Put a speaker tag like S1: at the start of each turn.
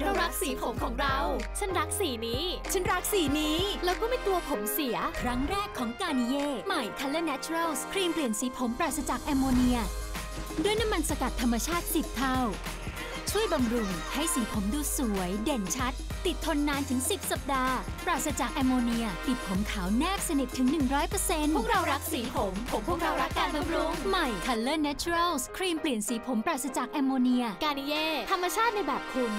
S1: เรารักสีผมของเรา ฉันรักสีนี้
S2: ฉันรักสีนี้
S1: แล้วก็ไม่กลัวผมเสีย
S3: ครั้งแรกของการ์นิเย่ ใหม่ Color Naturals ครีมเปลี่ยนสีผมปราศจากแอมโมเนีย ด้วยน้ำมันสกัดธรรมชาติ 10 เท่า ช่วยบำรุงให้สีผมดูสวย เด่นชัด ติดทนนานถึง 10 สัปดาห์ ปราศจากแอมโมเนีย ติดผมขาวแนบสนิทถึง 100%
S1: พวกเรารักสีผม ผมพวกเรารักการบำรุง
S3: ใหม่ Color Naturals ครีมเปลี่ยนสีผมปราศจากแอมโมเนีย
S1: การ์นิเย่ ธรรมชาติในแบบคุณ